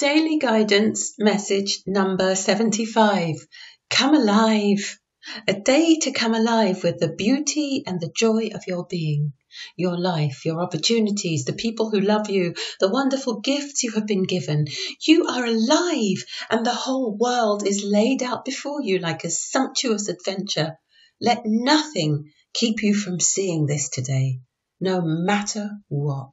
Daily Guidance Message Number 75 Come Alive! A day to come alive with the beauty and the joy of your being, your life, your opportunities, the people who love you, the wonderful gifts you have been given. You are alive, and the whole world is laid out before you like a sumptuous adventure. Let nothing keep you from seeing this today, no matter what.